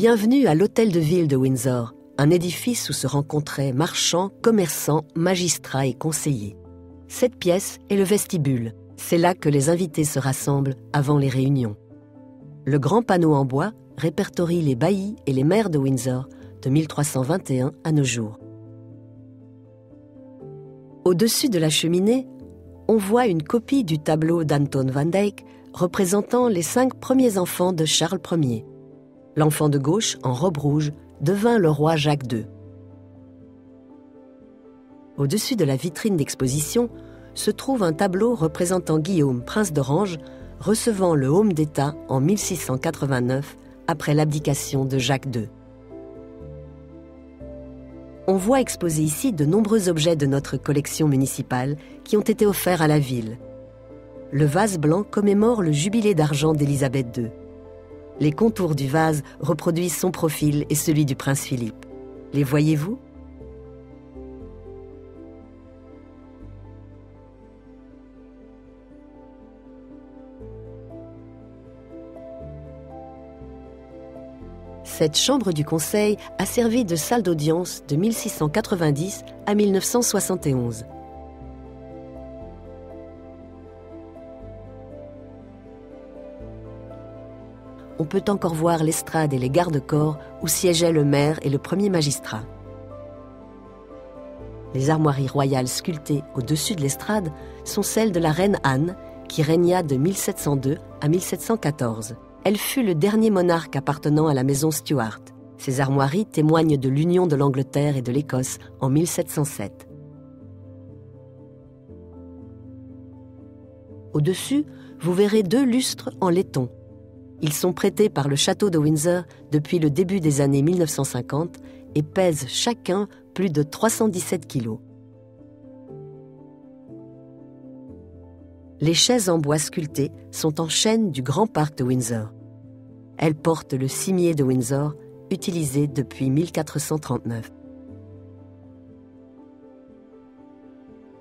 Bienvenue à l'Hôtel de Ville de Windsor, un édifice où se rencontraient marchands, commerçants, magistrats et conseillers. Cette pièce est le vestibule. C'est là que les invités se rassemblent avant les réunions. Le grand panneau en bois répertorie les baillis et les maires de Windsor de 1321 à nos jours. Au-dessus de la cheminée, on voit une copie du tableau d'Anton van Dyck représentant les cinq premiers enfants de Charles Ier. L'enfant de gauche, en robe rouge, devint le roi Jacques II. Au-dessus de la vitrine d'exposition se trouve un tableau représentant Guillaume, prince d'Orange, recevant le Haume d'État en 1689 après l'abdication de Jacques II. On voit exposés ici de nombreux objets de notre collection municipale qui ont été offerts à la ville. Le vase blanc commémore le jubilé d'argent d'Élisabeth II. Les contours du vase reproduisent son profil et celui du prince Philippe. Les voyez-vous? Cette chambre du Conseil a servi de salle d'audience de 1690 à 1971. On peut encore voir l'estrade et les gardes-corps où siégeaient le maire et le premier magistrat. Les armoiries royales sculptées au-dessus de l'estrade sont celles de la reine Anne, qui régna de 1702 à 1714. Elle fut le dernier monarque appartenant à la maison Stuart. Ces armoiries témoignent de l'union de l'Angleterre et de l'Écosse en 1707. Au-dessus, vous verrez deux lustres en laiton. Ils sont prêtés par le château de Windsor depuis le début des années 1950 et pèsent chacun plus de 317 kilos. Les chaises en bois sculptées sont en chêne du Grand Parc de Windsor. Elles portent le cimier de Windsor, utilisé depuis 1439.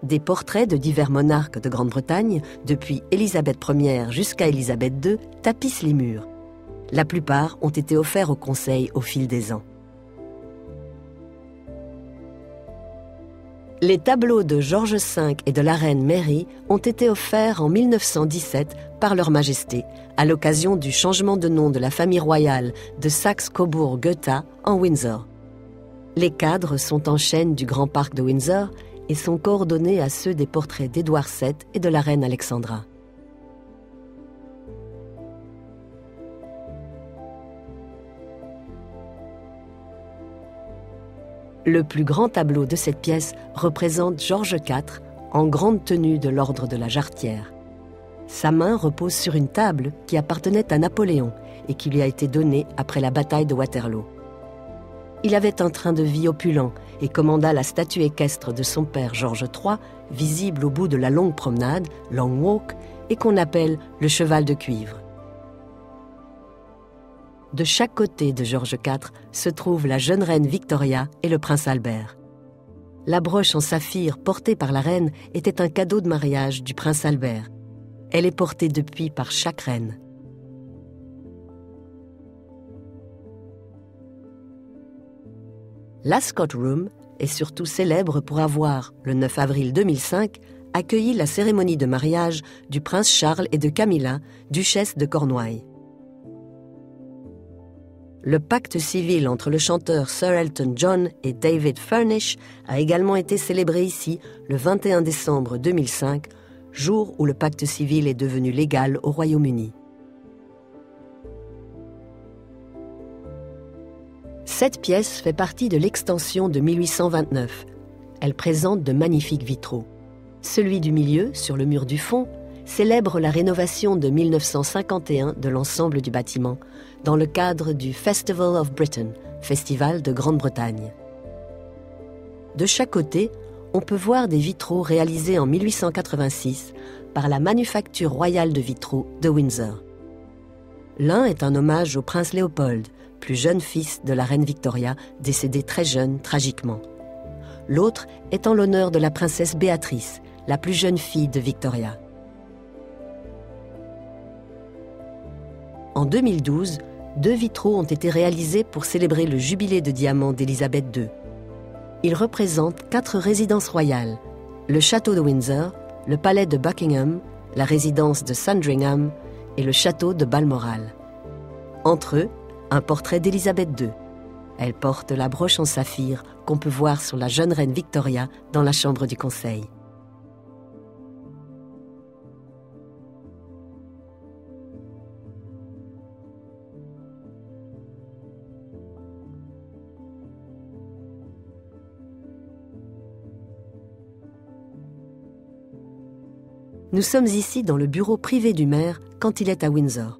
Des portraits de divers monarques de Grande-Bretagne, depuis Élisabeth Ier jusqu'à Élisabeth II, tapissent les murs. La plupart ont été offerts au Conseil au fil des ans. Les tableaux de George V et de la reine Mary ont été offerts en 1917 par Leur Majesté, à l'occasion du changement de nom de la famille royale de Saxe-Cobourg-Gotha en Windsor. Les cadres sont en chaîne du Grand Parc de Windsor et sont coordonnés à ceux des portraits d'Édouard VII et de la reine Alexandra. Le plus grand tableau de cette pièce représente Georges IV en grande tenue de l'ordre de la Jarretière. Sa main repose sur une table qui appartenait à Napoléon et qui lui a été donnée après la bataille de Waterloo. Il avait un train de vie opulent et commanda la statue équestre de son père Georges III, visible au bout de la longue promenade, Long Walk, et qu'on appelle le cheval de cuivre. De chaque côté de George IV se trouve la jeune reine Victoria et le prince Albert. La broche en saphir portée par la reine était un cadeau de mariage du prince Albert. Elle est portée depuis par chaque reine. L'Ascot Room est surtout célèbre pour avoir, le 9 avril 2005, accueilli la cérémonie de mariage du prince Charles et de Camilla, duchesse de Cornouailles. Le pacte civil entre le chanteur Sir Elton John et David Furnish a également été célébré ici le 21 décembre 2005, jour où le pacte civil est devenu légal au Royaume-Uni. Cette pièce fait partie de l'extension de 1829. Elle présente de magnifiques vitraux. Celui du milieu, sur le mur du fond, célèbre la rénovation de 1951 de l'ensemble du bâtiment, dans le cadre du Festival of Britain, Festival de Grande-Bretagne. De chaque côté, on peut voir des vitraux réalisés en 1886 par la Manufacture royale de vitraux de Windsor. L'un est un hommage au prince Léopold, plus jeune fils de la reine Victoria, décédé très jeune tragiquement. L'autre est en l'honneur de la princesse Béatrice, la plus jeune fille de Victoria. En 2012, deux vitraux ont été réalisés pour célébrer le jubilé de diamant d'Élisabeth II. Ils représentent quatre résidences royales, le château de Windsor, le palais de Buckingham, la résidence de Sandringham et le château de Balmoral. Entre eux, un portrait d'Élisabeth II. Elle porte la broche en saphir qu'on peut voir sur la jeune reine Victoria dans la chambre du conseil. Nous sommes ici dans le bureau privé du maire quand il est à Windsor.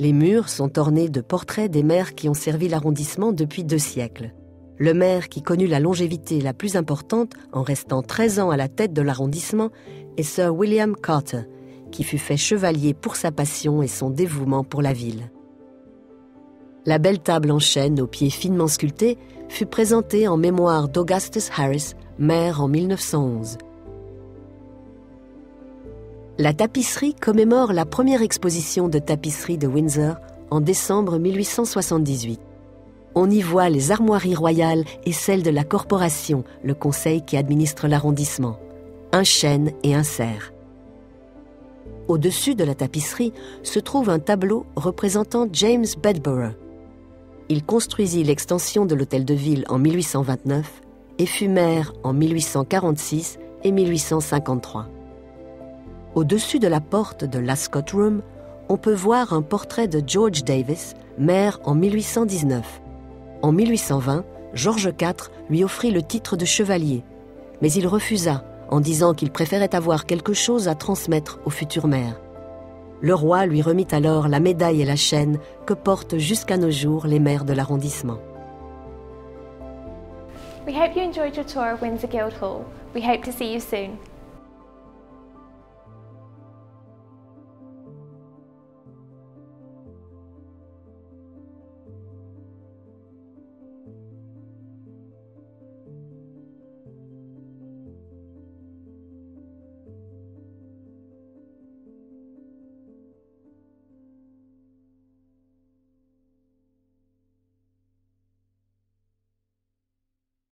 Les murs sont ornés de portraits des maires qui ont servi l'arrondissement depuis deux siècles. Le maire qui connut la longévité la plus importante en restant 13 ans à la tête de l'arrondissement est Sir William Carter, qui fut fait chevalier pour sa passion et son dévouement pour la ville. La belle table en chêne aux pieds finement sculptés fut présentée en mémoire d'Augustus Harris, maire en 1911. La tapisserie commémore la première exposition de tapisserie de Windsor en décembre 1878. On y voit les armoiries royales et celles de la corporation, le conseil qui administre l'arrondissement, un chêne et un cerf. Au-dessus de la tapisserie se trouve un tableau représentant James Bedborough. Il construisit l'extension de l'hôtel de ville en 1829 et fut maire en 1846 et 1853. Au-dessus de la porte de l'Ascot Room, on peut voir un portrait de George Davis, maire en 1819. En 1820, George IV lui offrit le titre de chevalier, mais il refusa en disant qu'il préférait avoir quelque chose à transmettre au futur maire. Le roi lui remit alors la médaille et la chaîne que portent jusqu'à nos jours les maires de l'arrondissement. We hope you enjoyed your tour of Windsor Guildhall. We hope to see you soon.